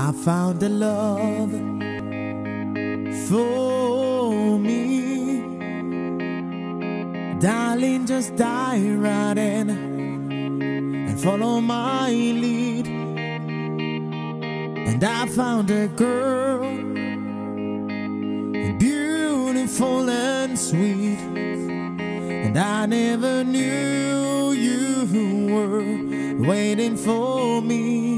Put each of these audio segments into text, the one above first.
I found a love for me. Darling, just dive right in and follow my lead. And I found a girl, beautiful and sweet. And I never knew you were waiting for me.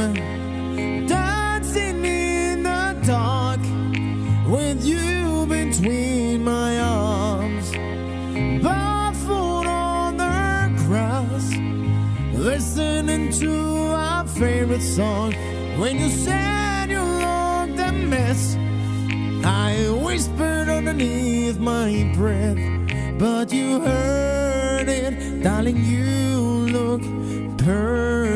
Dancing in the dark with you between my arms, barefoot on the grass, listening to our favorite song. When you said you loved a mess, I whispered underneath my breath, but you heard it, darling. You look perfect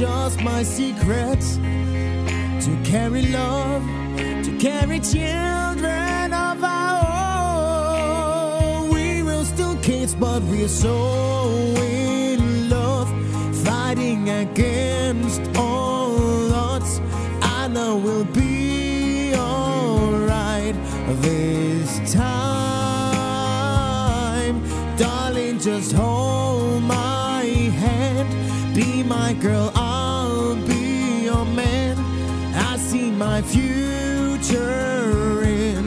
just my secret To carry love, to carry children of our own. We were still kids, but we're so in love, fighting against all odds. I know we'll be alright this time, darling. Just hold my hand, be my girl. My future in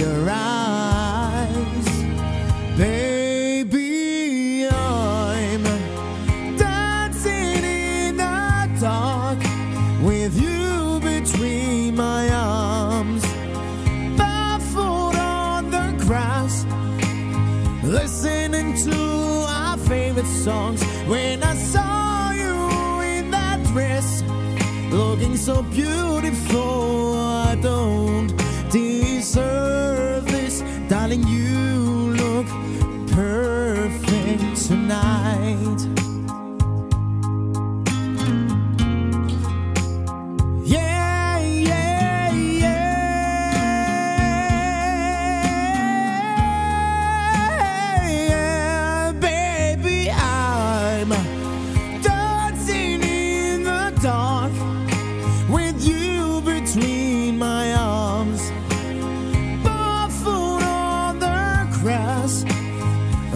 your eyes, baby. I'm dancing in the dark with you between my arms, barefoot on the grass, listening to our favorite songs. When I saw you in that dress, looking so beautiful, darling. You look perfect tonight.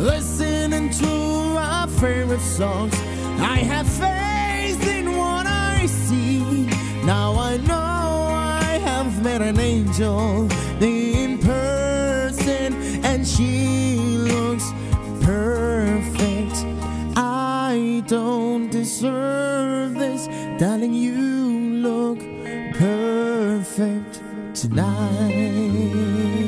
Listening to our favorite songs. I have faith in what I see. Now I know I have met an angel in person, and she looks perfect. I don't deserve this, darling. You look perfect tonight.